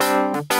Música